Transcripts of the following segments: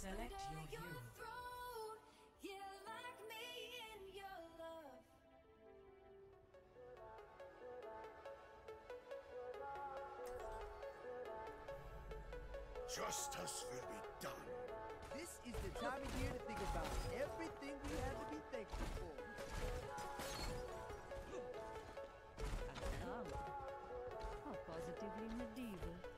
Select your hero. throne. Yeah, lock me in your love. Justice will be done. This is the time of year to think about everything we have to be thankful for. How positively medieval.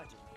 Charging.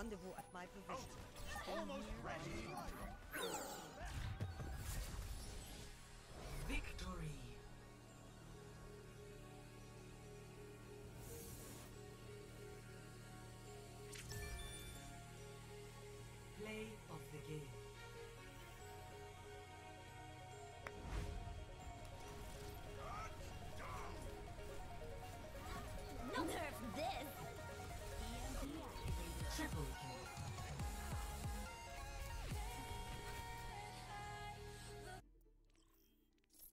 Rendezvous at my provision. Victory.